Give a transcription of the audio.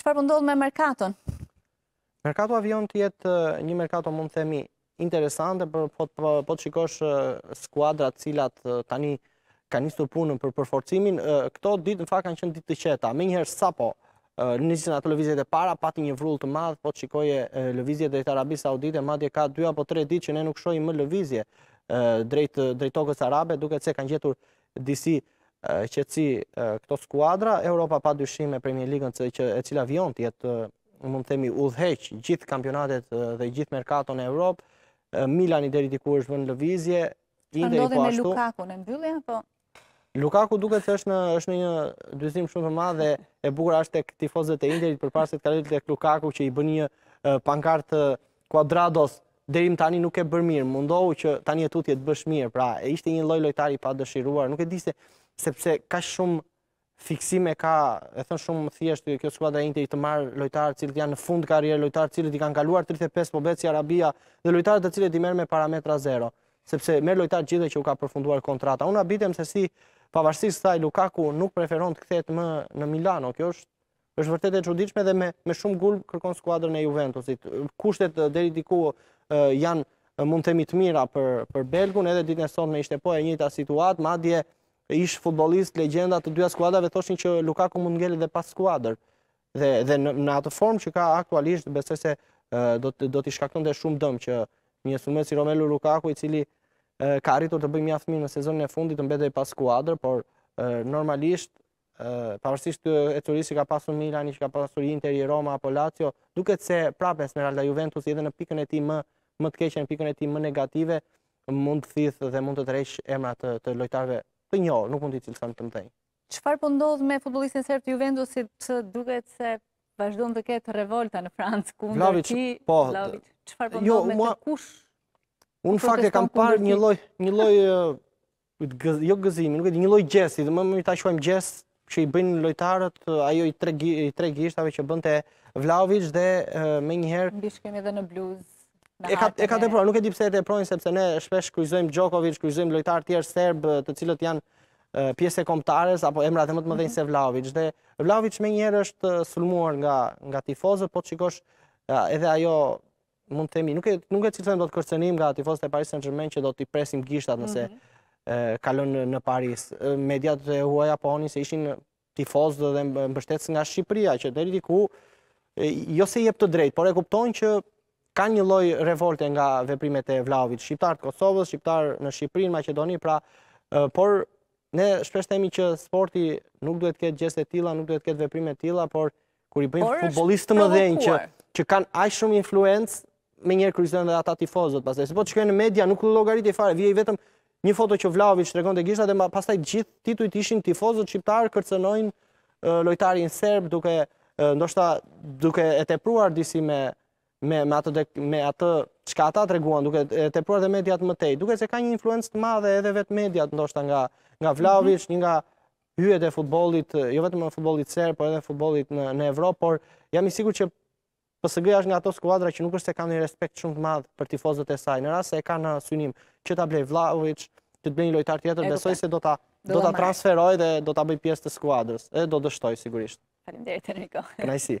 Çfarë po ndodh me merkaton? Merkato vijon të jetë një merkato mund të themi interesante po të po, po të shikosh skuadrat të cilat tani kanë nisur punën për përforcimin. Këto ditë në fakt kanë qenë ditë të qeta. Menjëherë sapo nisën ato lëvizjet e para, pati një vrull të madh, po të shikoje lëvizjet drejt Arabisë Saudite, madje ka 2 apo 3 ditë që ne nuk shohim më lëvizje drejt drejt tokës arabe, duket se kanë gjetur Disi qetësi këto skuadra, Europa pa dyshim me Premier Ligën që, që e cila vijon të jetë mund të themi udhëheq gjithë kampionatet dhe gjithë merkaton në Europë. Milani deri diku është vënë në lëvizje, Interi po ashtu. Ç'po ndodh me Lukakun në mbyllje apo Lukaku duket se është në është në një dyzim shumë të madh dhe e bukur është tek tifozët e Interit përpara se të kaloj tek Lukaku që i bën një pankartë Cuadrados, Deri më tani nuk ke bërë mirë, mundohu që tani e tutje të bësh mirë, pra e ishte një lloj lojtari i padëshiruar, nuk e di se sepse kaq shumë fiksim e ka, e thënë shumë thjesht kjo skuadra e Interi të marrë lojtarë të cilët janë në fund karrierë, lojtarë të cilët i kanë kaluar 35 po bëhet si Arabia dhe lojtarë të cilët i merr me parametra zero, sepse merr lojtarë gjithë që u ka përfunduar kontrata. Unë habitem se si pavarësisht kësaj Lukaku nuk preferon të kthehet më në Milano. Kjo është Është vërtet e çuditshme dhe me me shumë ngulm kërkon skuadrën e Juventusit. Kushtet deri diku janë mund të themi të mira për për Belgun, edhe ditën e sotme ishte po e njëjta situatë, madje ish futbollistë legjenda të të dyja skuadrave thoshin që Lukaku mund të ngelet dhe pa skuadër. Dhe dhe në, në atë formë që ka aktualisht besoj se do të do të shkaktonte shumë dëm që një sulmues si Romelu Lukaku i cili ka arritur të bëjë mjaft mirë në sezonin e fundit të mbetej pa skuadër, por normalisht pavarësisht ecurisë që ka pasur Milani, që ka pasur Interi, Roma apo Lazio, duket se prapë Esmeralda Juventusi edhe në pikën e tij më më të keqe, në pikën e tij më negative, mund të thithë dhe mund të tërheqë emra të, të lojtarëve të njohur, nuk mund t'i cilësoj të mëdhenj. Çfarë po ndodh me futbollistin serb të Juventusit, që duket se vazhdon të ketë revolta në Francë kundër tij? Po, Vlahovic, çfarë po jo, ndodh me mua, kush? Unë në fakt e kam parë një lloj një lloj jo gëzimi, nuk e di, një lloj gjesti, do më mirë ta quajmë gjest që i bëjnë lojtarët, ajo i tre i tre gishtave që bënte Vlaovic dhe menjëherë mbishkrimi edhe në bluzë. E ka e ka tepruar, nuk e di pse e teprojnë sepse ne shpesh kryqëzojmë Djokovic, kryqëzojmë lojtarë të tjerë serbë, të cilët janë pjesë e kombëtares apo emra dhe më të mëdhenj mhm. se Vlaovic dhe Vlaovic menjëherë është sulmuar nga nga tifozët, po të shikosh edhe ajo mund të themi, nuk e nuk e cilësojmë dot kërcënim nga tifozët e Paris Saint-Germain që do t'i presim gishtat nëse mm -hmm. kalon në, në Paris. Mediat e huaja pohonin se ishin tifozë dhe mbështetës nga Shqipëria që deri diku jo se jep të drejtë, por e kupton që ka një lloj revolte nga veprimet e Vlahoviçit, shqiptar të Kosovës, shqiptar në Shqipëri, në Maqedoni, pra por ne shpesh themi që sporti nuk duhet të ketë gjeste të tilla, nuk duhet të ketë veprime të tilla, por Kur i bëjnë futbollistë të mëdhenj që që kanë aq shumë influencë, i nervozojnë dhe ata tifozët pastaj. Se po të shkojmë në media, nuk llogaritet fare, vjen vetëm një foto që Vlahovic tregon tre gishtat dhe pastaj gjithë titujt ishin tifozët shqiptarë kërcënojnë lojtarin serb duke ndoshta duke e tepruar disi me me me atë dek, me atë çka ata treguan duke e tepruar dhe mediat më tej. Duket se ka një influencë të madhe edhe vetë mediat ndoshta nga nga Vlahovic, mm -hmm. një nga yjet e futbollit, jo vetëm të futbollit serb, por edhe të futbollit në, në Evropë, por jam i sigur që PSG është nga ato skuadra që nuk është se ka një respekt shumë të madh për tifozët e saj. Në rast se e ka në synim që ta blejë Vlahovic, që të blejë një lojtar tjetër, besoj se do ta do ta transferojë dhe do ta bëjë pjesë të skuadrës. Edhe do dështojë sigurisht. Faleminderit Enrico. Kënaqësi.